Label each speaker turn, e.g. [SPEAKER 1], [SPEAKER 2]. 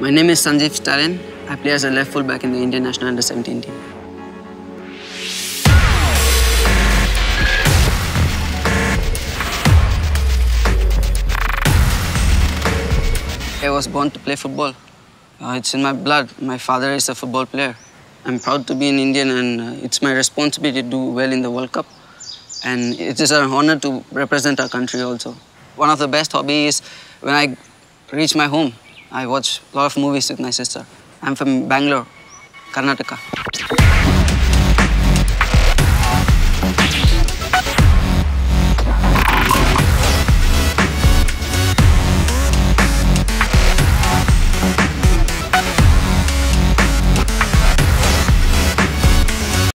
[SPEAKER 1] My name is Sanjeev Stalin. I play as a left fullback in the Indian national under 17 team. I was born to play football. Uh, it's in my blood. My father is a football player. I'm proud to be an Indian and uh, it's my responsibility to do well in the World Cup. And it is an honor to represent our country also. One of the best hobbies is when I reach my home, I watch a lot of movies with my sister. I'm from Bangalore, Karnataka.